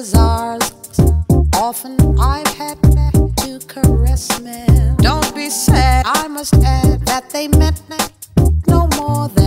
bazaars. Often I've had to caress men. Don't be sad, I must add that they meant no more than.